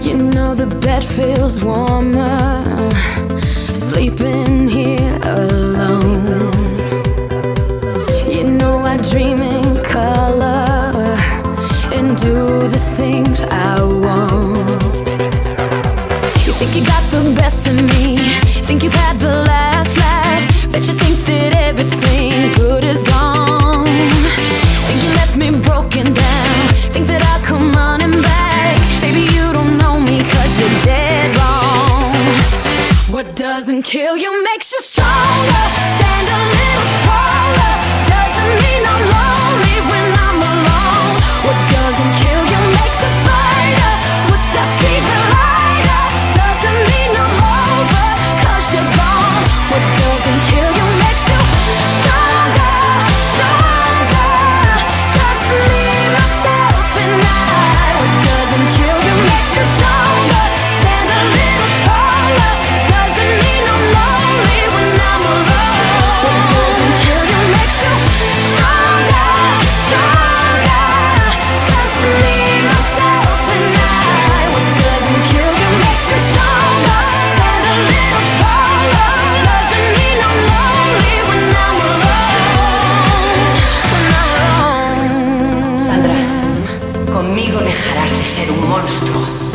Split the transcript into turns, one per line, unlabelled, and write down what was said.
You know the bed feels warmer sleeping here alone. You know I dream in color and do the things I want. You think you got the best of me, doesn't kill you makes you stronger. Stand a little taller Conmigo dejarás de ser un monstruo.